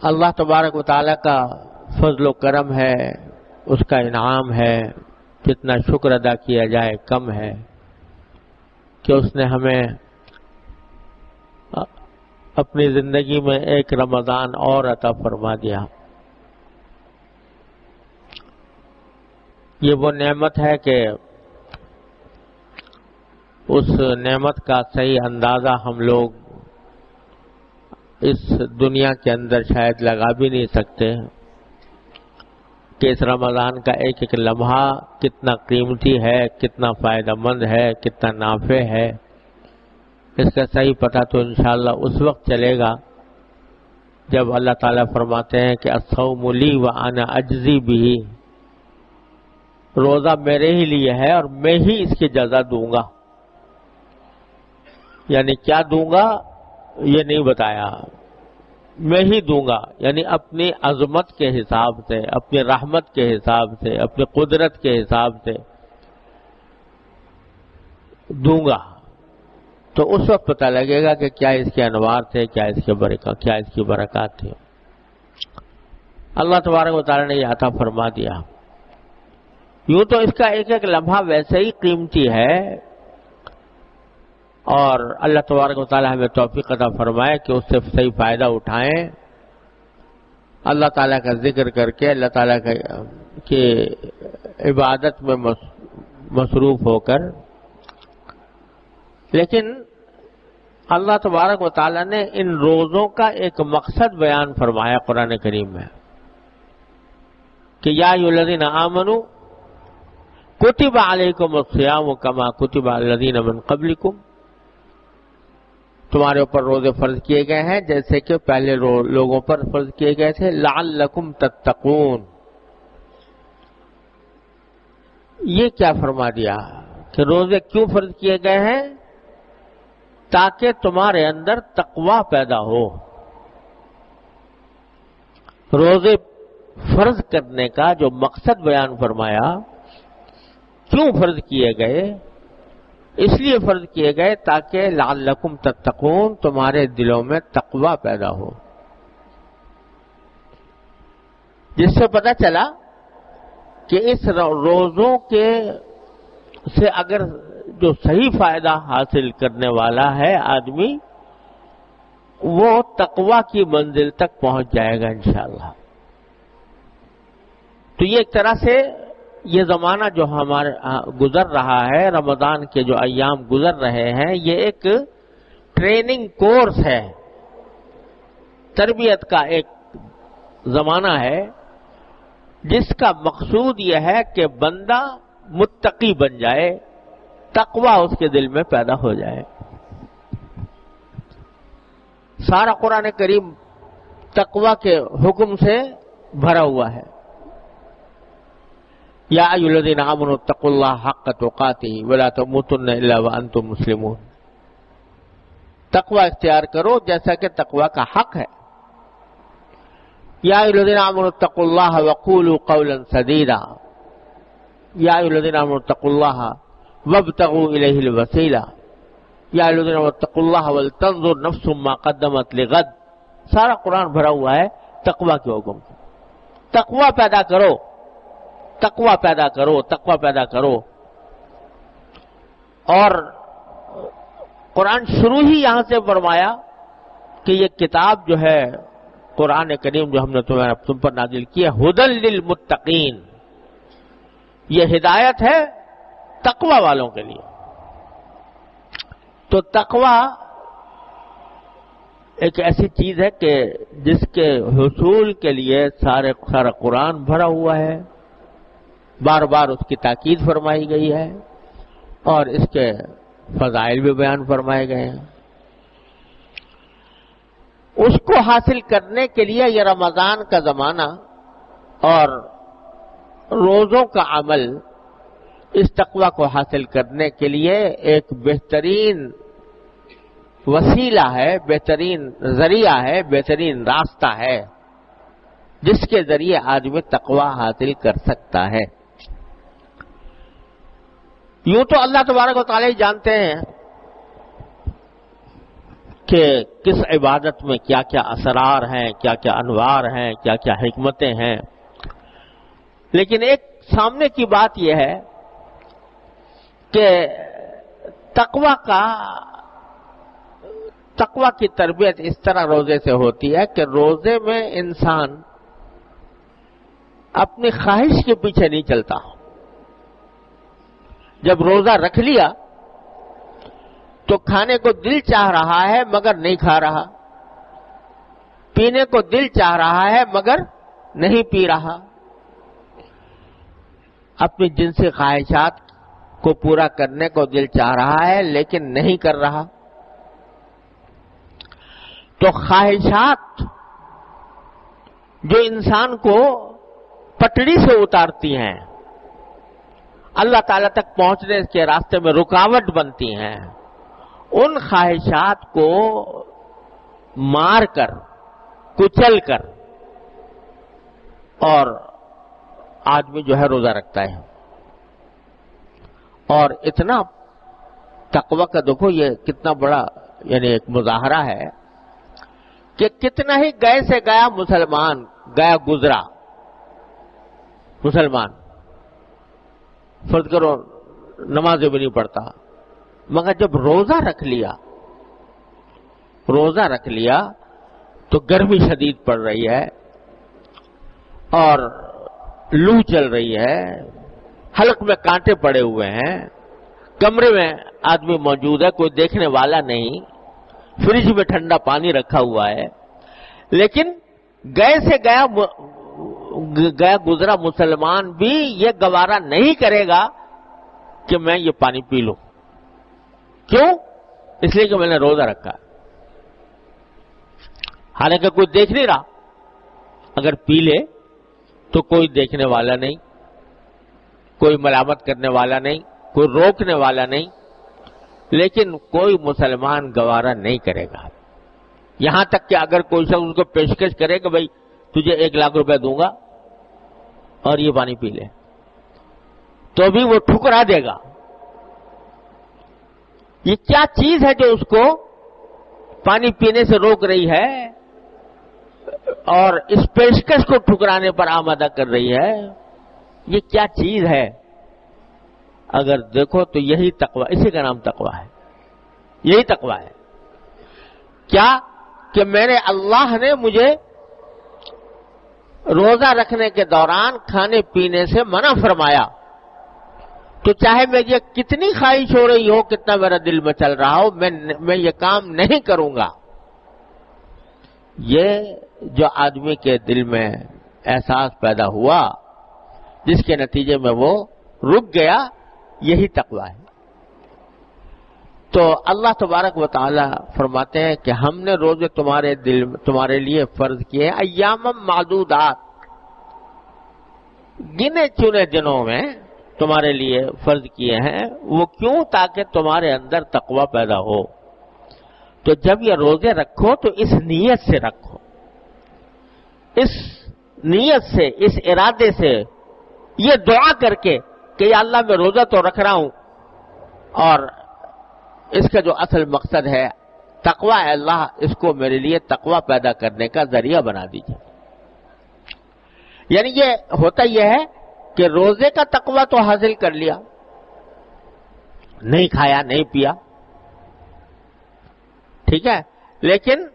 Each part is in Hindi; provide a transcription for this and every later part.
अल्लाह तबारक वाली का फजल करम है, उसका इनाम है कितना शुक्र अदा किया जाए कम है, कि उसने हमें अपनी ज़िंदगी में एक रमज़ान और अता फरमा दिया। ये वो नेमत है कि उस नेमत का सही अंदाज़ा हम लोग इस दुनिया के अंदर शायद लगा भी नहीं सकते। कि इस रमज़ान का एक एक लम्हा कितना कीमती है, कितना फ़ायदेमंद है, कितना नाफे है। इसका सही पता तो इंशाल्लाह उस वक्त चलेगा, जब अल्लाह ताला फरमाते हैं कि असौमुली व आना अज्जी भी रोजा मेरे ही लिए है और मैं ही इसकी जजा दूँगा। यानी क्या दूँगा? ये नहीं बताया। मैं ही दूँगा। यानी अपनी अजमत के हिसाब से, अपनी रहमत के हिसाब से, अपनी कुदरत के हिसाब से दूँगा। तो उस वक्त पता लगेगा कि क्या इसके अनवार थे, क्या इसके बरका, क्या इसकी बरकत थी। अल्लाह तबारक उतारा ने यह आता फरमा दिया। यूँ तो इसका एक एक लम्हा वैसे ही कीमती है और अल्लाह तबारक वाली हमें तोफ़ी अदा फरमाए कि उससे सही फ़ायदा उठाएँ। अल्लाह ताला का ज़िक्र करके, अल्लाह ताला का, की इबादत में मसरूफ होकर। लेकिन अल्लाह तबारक वाली ने इन रोजों का एक मकसद बयान फरमाया कुरान करीम में, कि या युलदीन आमनु कुतिबा अलैकुम सियाम कमा कुतिबा लदीन मन कबलिकुम। तुम्हारे ऊपर रोज़े फ़र्ज़ किए गए हैं, जैसे कि पहले लोगों पर फ़र्ज़ किए गए थे लाल लकुम तत्तकून। ये क्या फरमा दिया कि रोज़े क्यों फ़र्ज़ किए गए हैं? ताकि तुम्हारे अंदर तकवा पैदा हो। रोज़े फ़र्ज़ करने का जो मकसद बयान फरमाया, क्यों फ़र्ज़ किए गए? इसलिए फ़र्ज़ किए गए ताकि लाल लकुम तत्तकून, तुम्हारे दिलों में तकवा पैदा हो। जिससे पता चला कि इस रोजों के से अगर जो सही फ़ायदा हासिल करने वाला है आदमी, वो तकवा की मंजिल तक पहुँच जाएगा इंशाला तो ये एक तरह से ये जमाना जो हमारे गुजर रहा है, रमज़ान के जो अयाम गुजर रहे हैं, ये एक ट्रेनिंग कोर्स है। तरबियत का एक जमाना है, जिसका मकसूद यह है कि बंदा मुत्तकी बन जाए, तकवा उसके दिल में पैदा हो जाए। सारा कुरान करीम तकवा के हुक्म से भरा हुआ है। या अयुलदीन आमन तकुल्ला हक तुकाती वला तो मुतुन वन तुम मुस्लिम तकवा इख्तियार करो जैसा कि तकवा का हक है या अयुलदीन आमन तकुल्ला वकूल कौलन सदीदा या अयुलदीन आमन तकुल्ला वब तगु इलहिल वसीला या अयुलदीन तकुल्ला वल तंजुर नफ्सुम्मा कदमत लिगद सारा कुरान भरा हुआ है तकवा के हुक्म तकवा पैदा करो तकवा पैदा करो, तकवा पैदा करो। और कुरान शुरू ही यहाँ से फरमाया कि ये किताब जो है, कुरान करीम जो हमने तुम्हें तुम पर नाजिल किया हुदल लिल मुत्तकीन। ये हिदायत है तकवा वालों के लिए। तो तकवा एक ऐसी चीज़ है कि जिसके हसूल के लिए सारे, सारा कुरान भरा हुआ है। बार बार उसकी ताकीद फरमाई गई है और इसके फजाइल भी बयान फरमाए गए हैं। उसको हासिल करने के लिए यह रमज़ान का जमाना और रोजों का अमल इस तकवा को हासिल करने के लिए एक बेहतरीन वसीला है, बेहतरीन ज़रिया है, बेहतरीन रास्ता है, जिसके ज़रिए आदमी तकवा हासिल कर सकता है। यूँ तो अल्लाह तबारक वाले ही जानते हैं कि किस इबादत में क्या क्या असरार हैं क्या क्या अनवार हैं क्या क्या हमतें हैं। लेकिन एक सामने की बात यह है कि तकवा का, तकवा की तरबियत इस तरह रोज़े से होती है कि रोज़े में इंसान अपनी ख्वाहिश के पीछे नहीं चलता। जब रोजा रख लिया तो खाने को दिल चाह रहा है, मगर नहीं खा रहा। पीने को दिल चाह रहा है, मगर नहीं पी रहा। अपनी जिनसी ख्वाहिशात को पूरा करने को दिल चाह रहा है, लेकिन नहीं कर रहा। तो ख्वाहिशात जो इंसान को पटड़ी से उतारती हैं अल्लाह ताला तक पहुँचने के रास्ते में रुकावट बनती हैं। उन ख्वाहिशात को मारकर कुचल कर और आदमी जो है रोजा रखता है। और इतना तकवा का देखो, ये कितना बड़ा, यानी एक मुजाहरा है कि कितना ही गए से गया मुसलमान, गया गुजरा, मुसलमान। फ़र्ज़ करो, नमाज़ भी नहीं पढ़ता। मगर जब रोजा रख लिया, रोजा रख लिया तो गर्मी शदीद पड़ रही है, और लू चल रही है, हलक में कांटे पड़े हुए हैं, कमरे में आदमी मौजूद है, कोई देखने वाला नहीं, फ्रिज में ठंडा पानी रखा हुआ है, लेकिन गए से गया गया गुजरा मुसलमान भी ये गवारा नहीं करेगा कि मैं ये पानी पी लू। क्यों? इसलिए कि मैंने रोजा रखा। हालाँकि कोई देख नहीं रहा। अगर पी ले तो कोई देखने वाला नहीं, कोई मलामत करने वाला नहीं, कोई रोकने वाला नहीं, लेकिन कोई मुसलमान गवारा नहीं करेगा। यहाँ तक कि अगर कोई शख्स उसको पेशकश करे कि भाई, तुझे एक लाख रुपए दूँगा और ये पानी पी ले। तो भी वो ठुकरा देगा। ये क्या चीज़ है जो उसको पानी पीने से रोक रही है और इस पेशकश को ठुकराने पर आमादा कर रही है? ये क्या चीज़ है? अगर देखो तो यही तकवा, इसी का नाम तकवा है। यही तकवा है। क्या? कि मैंने अल्लाह ने मुझे रोजा रखने के दौरान खाने पीने से मना फरमाया तो चाहे मुझे कितनी ख्वाहिश हो रही हो, कितना मेरा दिल में चल रहा हो, मैं मैं ये काम नहीं करूँगा। ये जो आदमी के दिल में एहसास पैदा हुआ, जिसके नतीजे में वो रुक गया, यही तकवा है। तो अल्लाह तबारक व ताली फरमाते हैं कि हमने रोज़े तुम्हारे दिल, तुम्हारे लिए फ़र्ज़ किए अयाम मादूदात। गिने चुने दिनों में तुम्हारे लिए फ़र्ज़ किए हैं। वो क्यों? ताकि तुम्हारे अंदर तकवा पैदा हो। तो जब ये रोज़े रखो तो इस नीयत से रखो। इस नीयत से, इस इरादे से ये दुआ करके कि अल्लाह मैं रोजा तो रख रहा हूँ और इसका जो असल मकसद है, तकवा अल्लाह, इसको मेरे लिए तकवा पैदा करने का ज़रिया बना दीजिए। यानी ये होता यह है कि रोज़े का तकवा तो हासिल कर लिया, नहीं खाया, नहीं पिया, ठीक है, लेकिन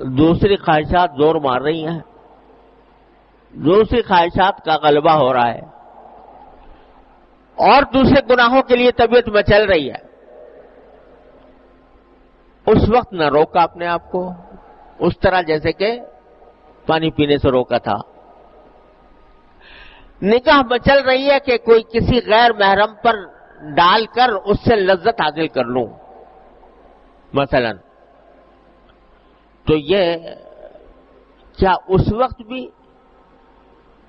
दूसरी ख्वाहिशात ज़ोर मार रही हैं। दूसरी ख्वाहिशात का गलबा हो रहा है। और दूसरे गुनाहों के लिए तबीयत में चल रही है। उस वक्त न रोका अपने आप को। उस तरह जैसे कि पानी पीने से रोका था। निकाह मचल रही है कि कोई किसी गैर महरम पर डालकर उससे लज्जत हासिल कर लूँ। मसलन तो ये क्या उस वक्त भी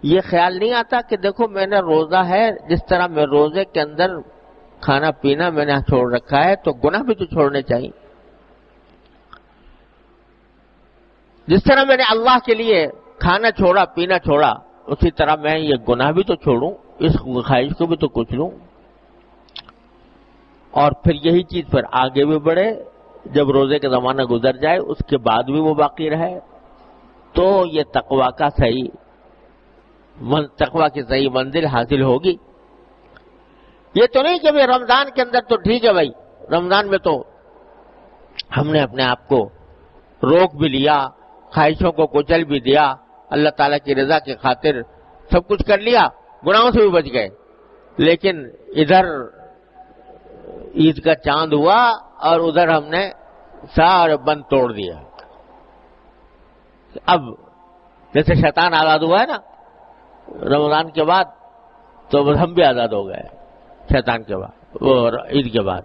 ये ख्याल नहीं आता कि देखो मैंने रोजा है, जिस तरह मैं रोज़े के अंदर खाना पीना मैंने छोड़ रखा है तो गुनाह भी तो छोड़ने चाहिए। जिस तरह मैंने अल्लाह के लिए खाना छोड़ा, पीना छोड़ा, उसी तरह मैं ये गुनाह भी तो छोड़ू, इस ख्वाहिश को भी तो कुछ लूँ। और फिर यही चीज़ फिर आगे भी बढ़े, जब रोज़े का जमाना गुजर जाए, उसके बाद भी वो बाकी रहे तो ये तकवा का सही तकवा की सही मंजिल हासिल होगी। ये तो नहीं कि भाई रमज़ान के अंदर तो ठीक है भाई। रमज़ान में तो हमने अपने आप को रोक भी लिया, ख्वाहिशों को कुचल भी दिया, अल्लाह ताला की रजा की खातिर सब कुछ कर लिया, गुनाहों से भी बच गए। लेकिन इधर ईद का चाँद हुआ और उधर हमने सारे बंद तोड़ दिया। अब जैसे शैतान आज़ाद हुआ है ना रमज़ान के बाद तो हम भी आज़ाद हो गए, शैतान के बाद और ईद के बाद।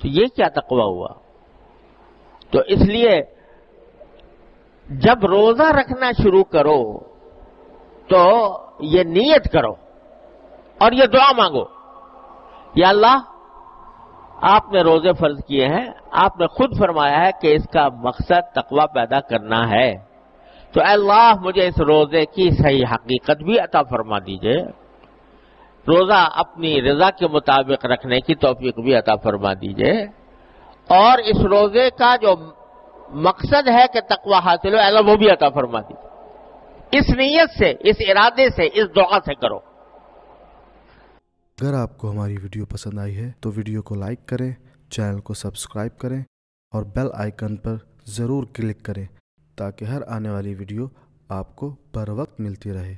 तो ये क्या तकवा हुआ? तो इसलिए जब रोजा रखना शुरू करो तो ये नियत करो और ये दुआ मांगो। या अल्लाह, आपने रोज़े फ़र्ज़ किए हैं, आपने खुद फरमाया है कि इसका मकसद तकवा पैदा करना है। तो अल्लाह मुझे इस रोज़े की सही हकीकत भी अता फरमा दीजिए। रोजा अपनी रजा के मुताबिक रखने की तोफीक भी अता फरमा दीजिए। और इस रोज़े का जो मकसद है कि तकवा हासिल हो, अल्लाह वो भी अता फरमा दीजिए। इस नीयत से, इस इरादे से, इस दुआ से करो। अगर आपको हमारी वीडियो पसंद आई है तो वीडियो को लाइक करें, चैनल को सब्सक्राइब करें और बेल आइकन पर ज़रूर क्लिक करें। ताकि हर आने वाली वीडियो आपको बर वक्त मिलती रहे।